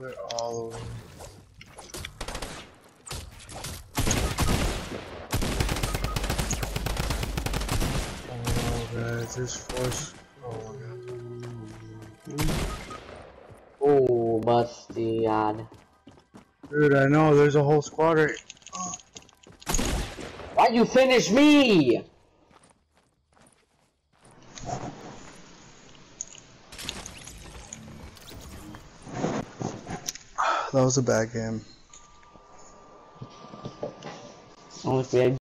They're all over. Oh, guys, this force. Oh my god. Oh, Bastian. Dude, I know, there's a whole squad right. Why'd you finish me? That was a bad game. Honestly, I